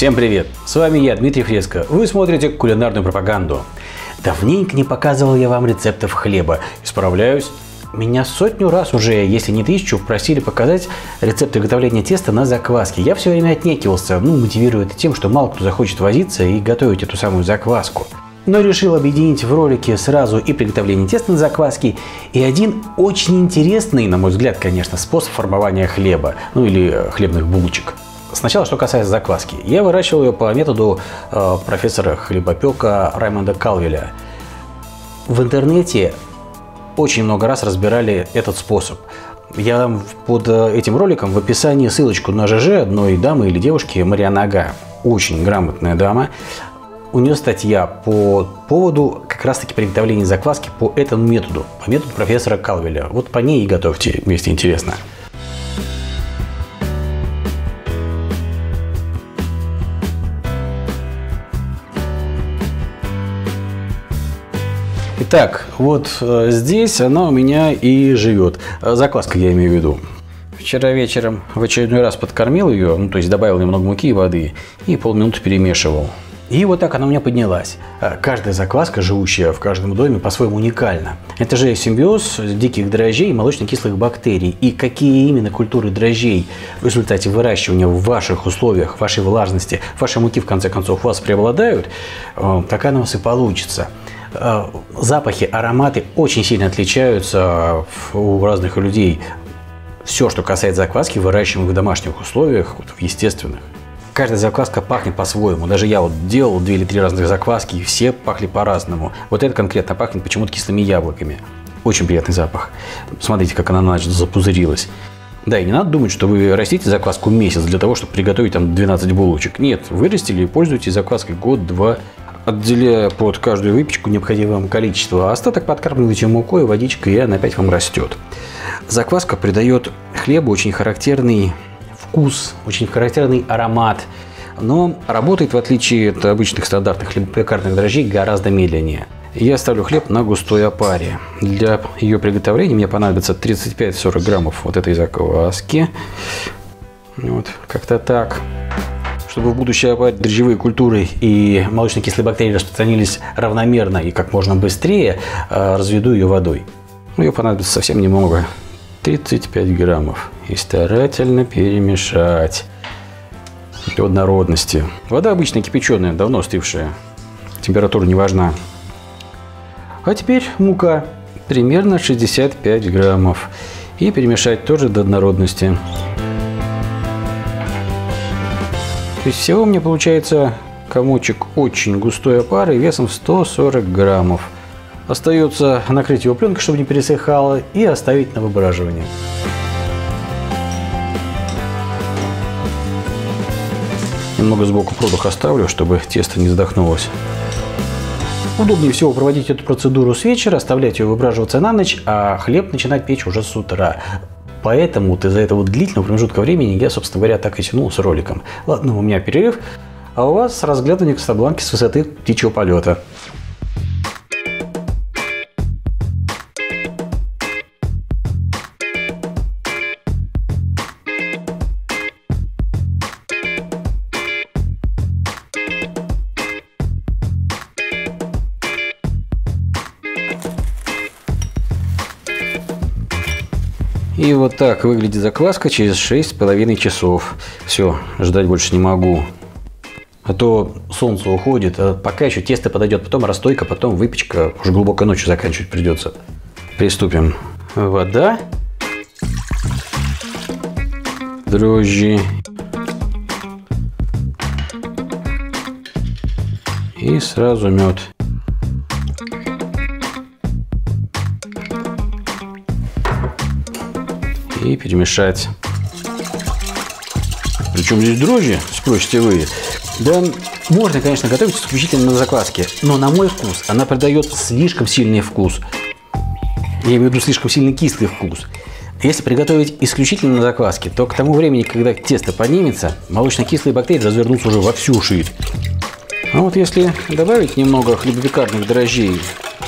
Всем привет! С вами я, Дмитрий Фреско. Вы смотрите кулинарную пропаганду. Давненько не показывал я вам рецептов хлеба. Исправляюсь. Меня сотню раз уже, если не тысячу, просили показать рецепт приготовления теста на закваске. Я все время отнекивался, ну, мотивируя это тем, что мало кто захочет возиться и готовить эту самую закваску. Но решил объединить в ролике сразу и приготовление теста на закваске, и один очень интересный, на мой взгляд, конечно, способ формования хлеба, ну или хлебных булочек. Сначала, что касается закваски. Я выращивал ее по методу э, профессора хлебопека Раймонда Калвеля. В интернете очень много раз разбирали этот способ. Я под э, этим роликом в описании ссылочку на ЖЖ одной дамы или девушки Мариана Ага. Очень грамотная дама. У нее статья по поводу как раз таки приготовления закваски по этому методу, по методу профессора Калвеля. Вот по ней и готовьте, если интересно. Итак, вот э, здесь она у меня и живет. Э, закваска я имею в виду. Вчера вечером в очередной раз подкормил ее, ну, то есть добавил немного муки и воды и полминуты перемешивал. И вот так она у меня поднялась. Э, каждая закваска, живущая в каждом доме, по-своему уникальна. Это же симбиоз диких дрожжей и молочно-кислых бактерий. И какие именно культуры дрожжей в результате выращивания в ваших условиях, вашей влажности, вашей муки, в конце концов, у вас преобладают, такая она у вас и получится. Э, запахи, ароматы очень сильно отличаются у разных людей. Все, что касается закваски, выращиваемых в домашних условиях, в естественных. Каждая закваска пахнет по-своему. Даже я вот делал две или три разных закваски, и все пахли по-разному. Вот это конкретно пахнет почему-то кислыми яблоками. Очень приятный запах. Смотрите, как она значит запузырилась. Да, и не надо думать, что вы растите закваску месяц для того, чтобы приготовить там 12 булочек. Нет, вырастили и пользуйтесь закваской год, два, отделяя под каждую выпечку необходимое вам количество, а остаток подкармливаете мукой, водичкой, и она опять вам растет. Закваска придает хлебу очень характерный вкус, очень характерный аромат, но работает, в отличие от обычных стандартных хлебопекарных дрожжей, гораздо медленнее. Я ставлю хлеб на густой опаре. Для ее приготовления мне понадобится 35-40 граммов вот этой закваски. Вот, как-то так чтобы в будущее дрожжевые культуры и молочно-кислые бактерии распространились равномерно и как можно быстрее, а, разведу ее водой. Ну, ее понадобится совсем немного, 35 граммов. И старательно перемешать до однородности. Вода обычно кипяченая, давно остывшая. Температура не важна. А теперь мука. Примерно 65 граммов. И перемешать тоже до однородности. То есть всего мне получается комочек очень густой опары весом 140 граммов. Остается накрыть его пленкой, чтобы не пересыхало, и оставить на выбраживание. Немного сбоку продух оставлю, чтобы тесто не задохнулось. Удобнее всего проводить эту процедуру с вечера, оставлять ее выбраживаться на ночь, а хлеб начинать печь уже с утра. Поэтому вот из-за этого длительного промежутка времени я, собственно говоря, так и тянул с роликом. Ладно, у меня перерыв, а у вас разглядывание Касабланки с высоты птичьего полета. И вот так выглядит закваска через 6,5 часов. Все, ждать больше не могу. А то солнце уходит, а пока еще тесто подойдет, потом расстойка, потом выпечка. Уже глубокой ночью заканчивать придется. Приступим. Вода. Дрожжи. И сразу мед. И перемешать. Причем здесь дрожжи, спросите вы. Да, можно, конечно, готовить исключительно на закваске, но на мой вкус она придает слишком сильный вкус. Я имею в виду слишком сильный кислый вкус. Если приготовить исключительно на закваске, то к тому времени, когда тесто поднимется, молочно-кислые бактерии развернутся уже во всю ширь. А вот если добавить немного хлебопекарных дрожжей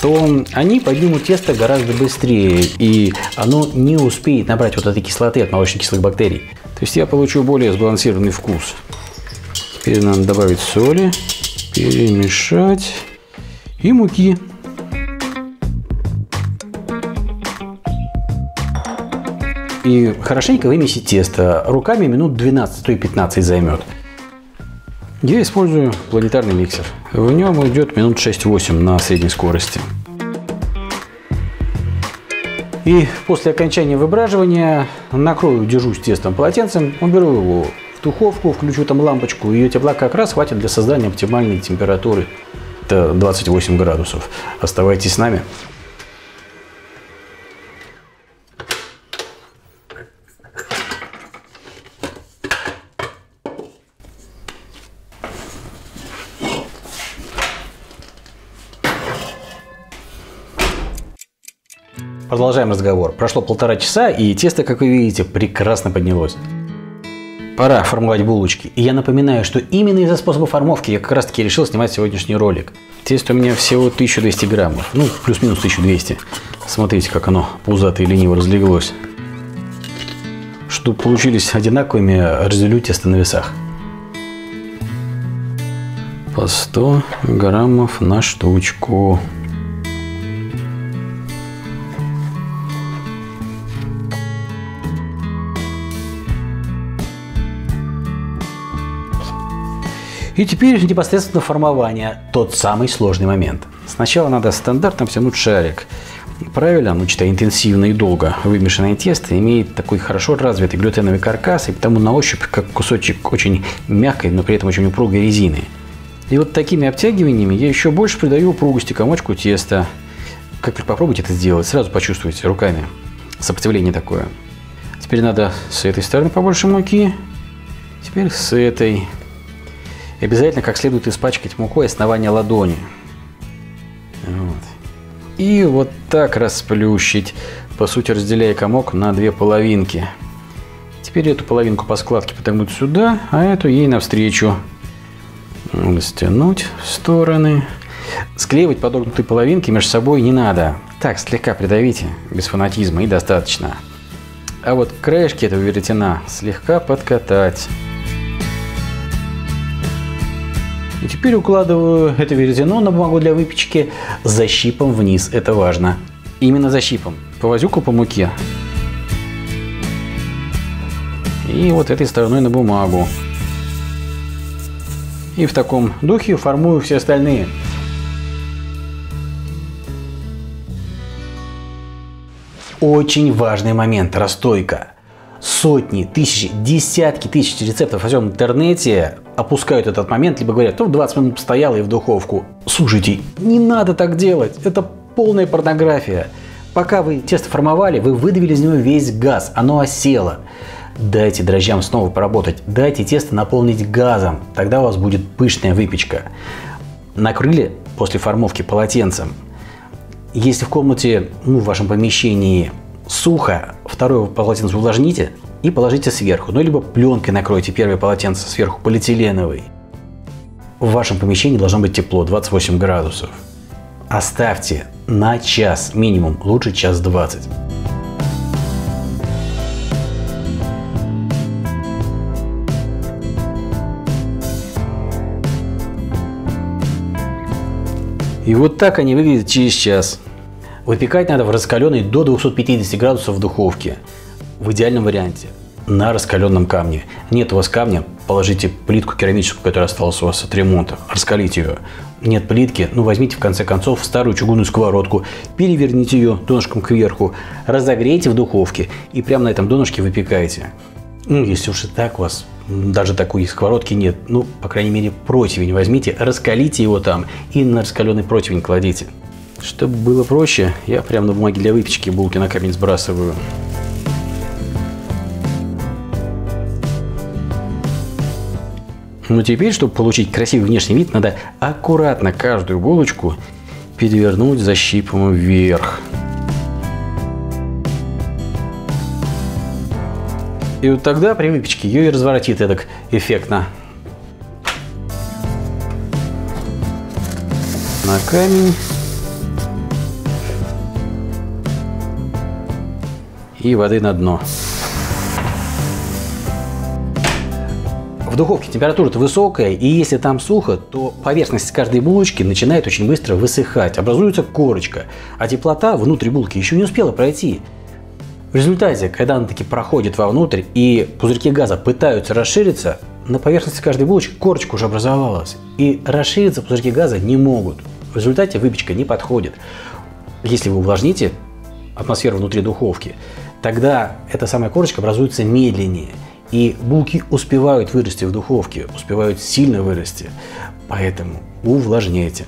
то они поднимут тесто гораздо быстрее, и оно не успеет набрать вот этой кислоты от молочно-кислых бактерий. То есть я получу более сбалансированный вкус. Теперь надо добавить соли, перемешать и муки. И хорошенько вымесить тесто. Руками минут 12, то и 15 займет. Я использую планетарный миксер. В нем идет минут 6-8 на средней скорости. И после окончания выбраживания накрою, держусь тестом полотенцем, уберу его в духовку, включу там лампочку, ее тепла как раз хватит для создания оптимальной температуры. Это 28 градусов. Оставайтесь с нами. Продолжаем разговор. Прошло полтора часа, и тесто, как вы видите, прекрасно поднялось. Пора формовать булочки. И я напоминаю, что именно из-за способа формовки я как раз таки решил снимать сегодняшний ролик. Тесто у меня всего 1200 граммов, ну плюс-минус 1200. Смотрите, как оно пузато и лениво разлеглось. Чтобы получились одинаковыми, разделю тесто на весах. По 100 граммов на штучку. И теперь непосредственно формование, тот самый сложный момент. Сначала надо стандартно втянуть шарик. Правильно, ну, читая интенсивно и долго, вымешанное тесто имеет такой хорошо развитый глютеновый каркас, и потому на ощупь как кусочек очень мягкой, но при этом очень упругой резины. И вот такими обтягиваниями я еще больше придаю упругости комочку теста. Как только попробуйте это сделать, сразу почувствуете руками сопротивление такое. Теперь надо с этой стороны побольше муки, теперь с этой. И обязательно как следует испачкать мукой основание ладони. Вот. И вот так расплющить, по сути разделяя комок на две половинки. Теперь эту половинку по складке подогнуть сюда, а эту ей навстречу. Стянуть в стороны. Склеивать подогнутые половинки между собой не надо. Так, слегка придавите, без фанатизма, и достаточно. А вот краешки этого веретена слегка подкатать. И теперь укладываю это веретено на бумагу для выпечки защипом вниз. Это важно. Именно защипом. Повозюку по муке. И вот этой стороной на бумагу. И в таком духе формую все остальные. Очень важный момент – расстойка сотни, тысячи, десятки тысяч рецептов во всем интернете опускают этот момент, либо говорят, ну, 20 минут постояла и в духовку. Слушайте, не надо так делать, это полная порнография. Пока вы тесто формовали, вы выдавили из него весь газ, оно осело. Дайте дрожжам снова поработать, дайте тесто наполнить газом, тогда у вас будет пышная выпечка. Накрыли после формовки полотенцем. Если в комнате, ну, в вашем помещении сухо, второе полотенце увлажните и положите сверху. Ну, либо пленкой накройте первое полотенце сверху полиэтиленовой. В вашем помещении должно быть тепло, 28 градусов. Оставьте на час минимум, лучше час 20. И вот так они выглядят через час. Выпекать надо в раскаленной до 250 градусов духовке. В идеальном варианте на раскаленном камне. Нет у вас камня, положите плитку керамическую, которая осталась у вас от ремонта, раскалите ее. Нет плитки, ну возьмите в конце концов старую чугунную сковородку, переверните ее донышком кверху, разогрейте в духовке и прямо на этом донышке выпекайте. Ну, если уж и так у вас даже такой сковородки нет, ну, по крайней мере, противень возьмите, раскалите его там и на раскаленный противень кладите. Чтобы было проще, я прямо на бумаге для выпечки булки на камень сбрасываю. Но теперь, чтобы получить красивый внешний вид, надо аккуратно каждую булочку перевернуть защипом вверх. И вот тогда при выпечке ее и разворотит так эффектно. На камень. И воды на дно. В духовке температура-то высокая, и если там сухо, то поверхность каждой булочки начинает очень быстро высыхать, образуется корочка, а теплота внутри булки еще не успела пройти. В результате, когда она таки проходит вовнутрь и пузырьки газа пытаются расшириться, на поверхности каждой булочки корочка уже образовалась, и расшириться пузырьки газа не могут. В результате выпечка не подходит. Если вы увлажните атмосферу внутри духовки, тогда эта самая корочка образуется медленнее – и булки успевают вырасти в духовке, успевают сильно вырасти. Поэтому увлажняйте.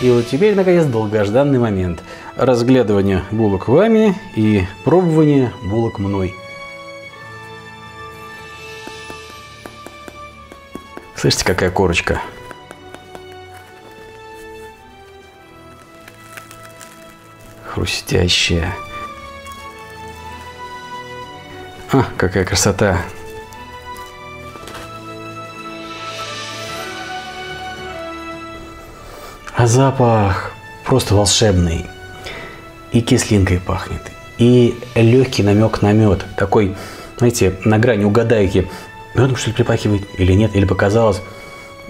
И вот теперь, наконец, долгожданный момент. Разглядывание булок вами и пробование булок мной. Слышите, какая корочка? Хрустящая. А, какая красота! А запах просто волшебный. И кислинкой пахнет, и легкий намек на мед. Такой, знаете, на грани угадайки. Медом что ли припахивает или нет, или показалось.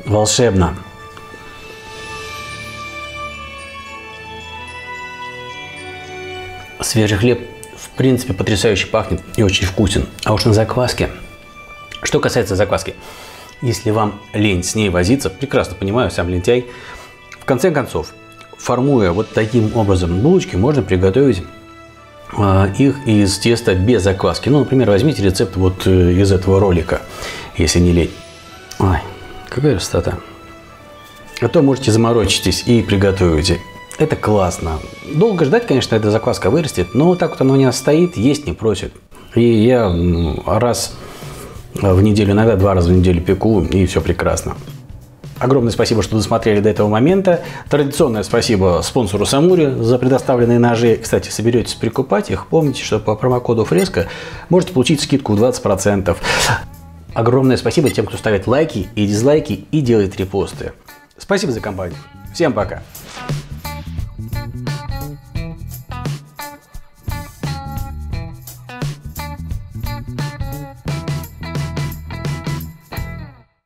Волшебно. Свежий хлеб в принципе потрясающе пахнет и очень вкусен. А уж на закваске. Что касается закваски, если вам лень с ней возиться, прекрасно понимаю, сам лентяй. В конце концов, формуя вот таким образом булочки, можно приготовить э, их из теста без закваски. Ну, например, возьмите рецепт вот э, из этого ролика, если не лень. Ой, какая красота. А то можете заморочитесь и приготовите. Это классно. Долго ждать, конечно, эта закваска вырастет, но вот так вот оно у меня стоит, есть не просит. И я раз в неделю, иногда два раза в неделю пеку, и все прекрасно. Огромное спасибо, что досмотрели до этого момента. Традиционное спасибо спонсору Самури за предоставленные ножи. Кстати, соберетесь прикупать их, помните, что по промокоду Фреско можете получить скидку в 20%. Огромное спасибо тем, кто ставит лайки и дизлайки и делает репосты. Спасибо за компанию. Всем пока.